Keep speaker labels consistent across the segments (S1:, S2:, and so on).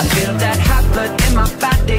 S1: I feel that hot blood in my body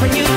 S1: When you